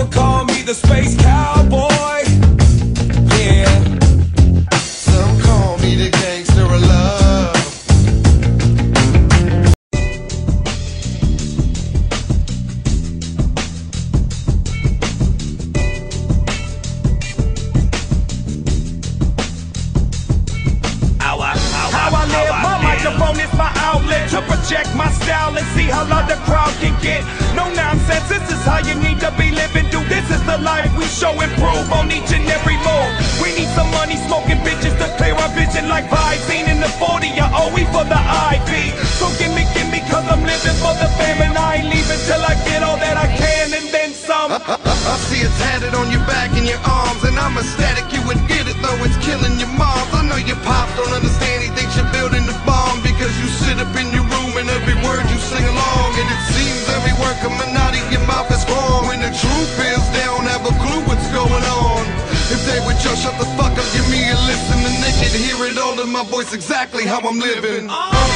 people call me the space cowboy. Yeah. Some call me the gangster of love. How I, how I live, my microphone is my outlet to project my style and see how loud the crowd can get. Show improve on each and every move. We need some money smoking bitches to clear our vision like Visine in the 40 or OE for the IV. So gimme, gimme, cause I'm living for the fam and I ain't leaving till I get all that I can and then some. I, I, I see it tatted on your back and your arms, and I'm ecstatic you would get it though it's killing your moms. I know your pops don't understand, hear it all in my voice exactly how I'm living. Oh.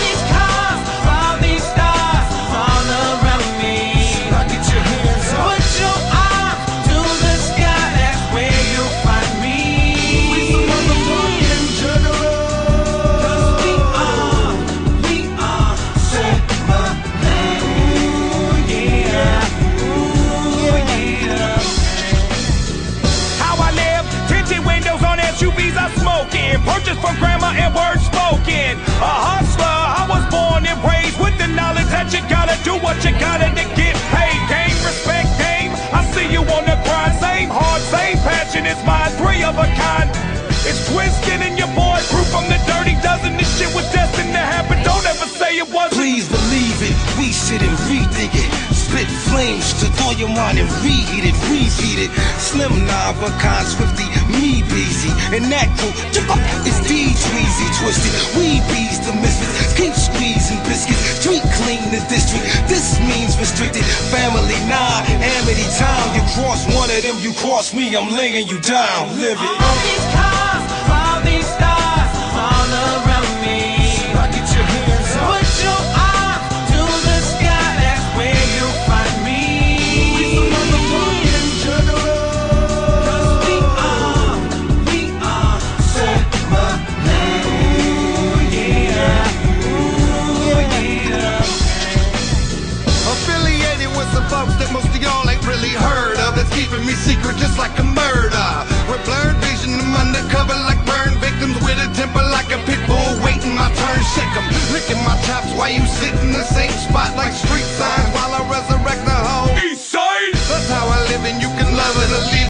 Purchased from grandma and words spoken. A hustler, I was born and raised with the knowledge that you gotta do what you gotta to get paid. Game, respect, game. I see you on the grind. Same heart, same passion. It's mine, three of a kind. It's Twiztid in your boy, proof from the dirty dozen. This shit was destined to happen. Don't ever say it wasn't. Please believe it, we sit and rethink it. Spit flames to throw your mind and reheat it, it. Slim Nava, Con Swifty, me busy. And that crew, it's D Tweezy Twiztid. We bees the misfits, keep squeezing biscuits. Street clean the district, this means restricted. Family, nah, Amity town. You cross one of them, you cross me, I'm laying you down. Live it. keeping me secret just like a murder. We're blurred vision, I'm undercover like burn victims with a temper like a pit bull waiting my turn. Shake 'em, licking my chops while you sitting.